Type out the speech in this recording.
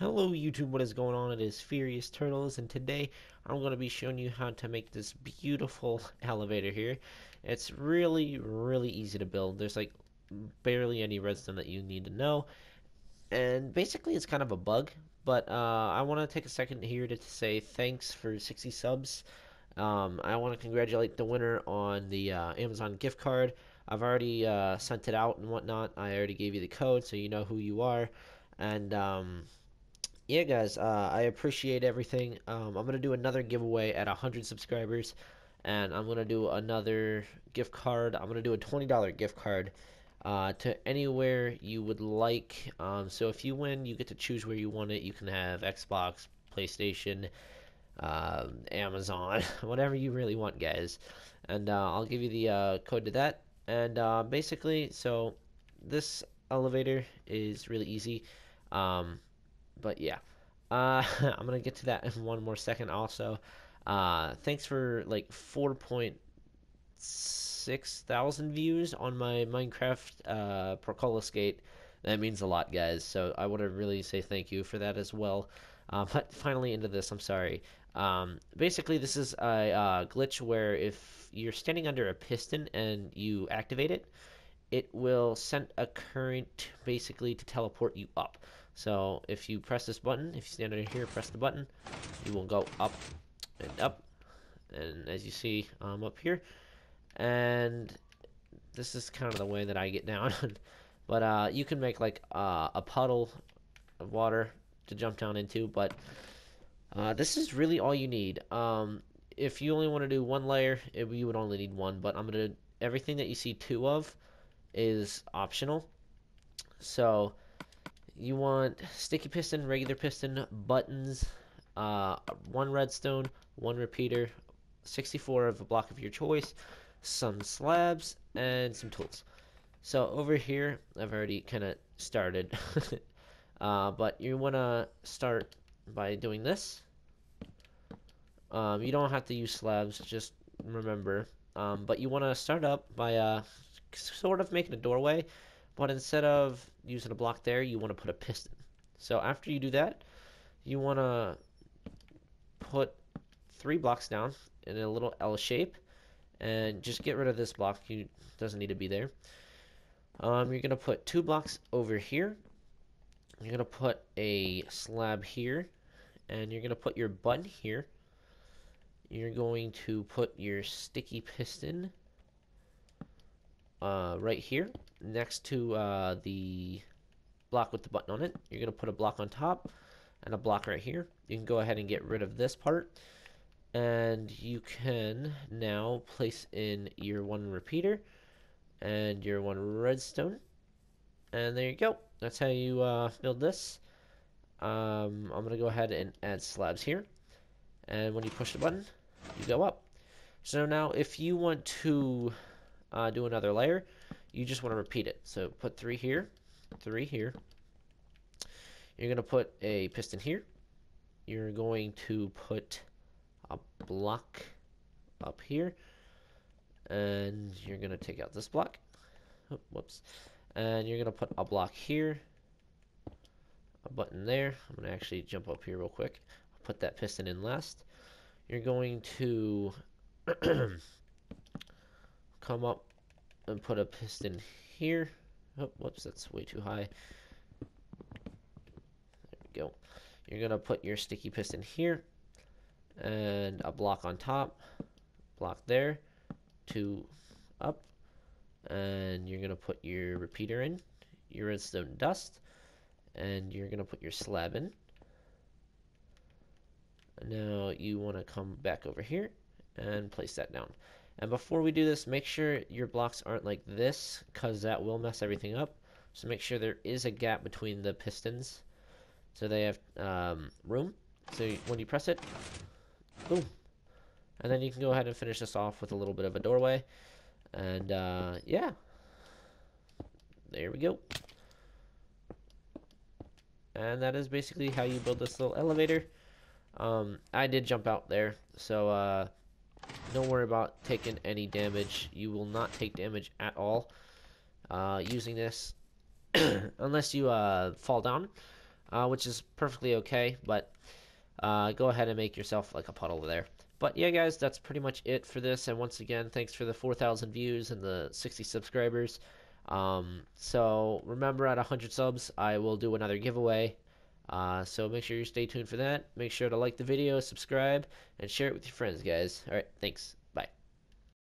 Hello YouTube, what is going on? It is Furious Turtles and today I'm going to be showing you how to make this beautiful elevator here. It's really, really easy to build. There's like barely any redstone that you need to know. And basically it's kind of a bug, but uh, I want to take a second here to say thanks for 60 subs. Um, I want to congratulate the winner on the uh, Amazon gift card. I've already uh, sent it out and whatnot. I already gave you the code so you know who you are. And um, yeah, guys, uh, I appreciate everything. Um, I'm gonna do another giveaway at 100 subscribers, and I'm gonna do another gift card. I'm gonna do a $20 gift card uh, to anywhere you would like. Um, so if you win, you get to choose where you want it. You can have Xbox, PlayStation, uh, Amazon, whatever you really want, guys. And uh, I'll give you the uh, code to that. And uh, basically, so this elevator is really easy. Um, but yeah, uh, I'm gonna get to that in one more second. Also, uh, thanks for like 4.6 thousand views on my Minecraft uh, skate. That means a lot, guys. So I want to really say thank you for that as well. Uh, but finally, into this. I'm sorry. Um, basically, this is a uh, glitch where if you're standing under a piston and you activate it, it will send a current basically to teleport you up. So if you press this button, if you stand under here, press the button, you will go up and up. And as you see, I'm up here. And this is kind of the way that I get down. but uh, you can make like uh, a puddle of water to jump down into. But uh, this is really all you need. Um, if you only want to do one layer, it, you would only need one. But I'm going to, everything that you see two of is optional. So you want sticky piston, regular piston, buttons, uh, one redstone, one repeater, 64 of a block of your choice, some slabs, and some tools. So over here, I've already kind of started. uh, but you want to start by doing this. Um, you don't have to use slabs, just remember. Um, but you want to start up by uh, sort of making a doorway but instead of using a block there, you want to put a piston. So after you do that, you want to put three blocks down in a little L shape and just get rid of this block. You doesn't need to be there. Um, you're going to put two blocks over here. You're going to put a slab here and you're going to put your button here. You're going to put your sticky piston uh, right here next to uh, the block with the button on it. You're going to put a block on top and a block right here. You can go ahead and get rid of this part. And you can now place in your one repeater and your one redstone. And there you go. That's how you uh, build this. Um, I'm going to go ahead and add slabs here. And when you push the button, you go up. So now if you want to uh, do another layer, you just want to repeat it. So put three here, three here. You're going to put a piston here. You're going to put a block up here. And you're going to take out this block. Whoops. And you're going to put a block here. A button there. I'm going to actually jump up here real quick. I'll put that piston in last. You're going to come up and put a piston here. Oh, whoops, that's way too high. There we go. You're going to put your sticky piston here and a block on top, block there, two up, and you're going to put your repeater in, your redstone dust, and you're going to put your slab in. Now you want to come back over here and place that down. And before we do this, make sure your blocks aren't like this, because that will mess everything up. So make sure there is a gap between the pistons, so they have um, room. So when you press it, boom. And then you can go ahead and finish this off with a little bit of a doorway. And uh, yeah, there we go. And that is basically how you build this little elevator. Um, I did jump out there, so uh, don't worry about taking any damage. You will not take damage at all uh, using this unless you uh, fall down. uh, which is perfectly okay. But uh, go ahead and make yourself like a puddle there. But yeah, guys, that's pretty much it for this. And once again, thanks for the 4,000 views and the 60 subscribers. Um, so remember, at 100 subs, I will do another giveaway. Uh, so make sure you stay tuned for that. Make sure to like the video, subscribe, and share it with your friends, guys. All right, thanks.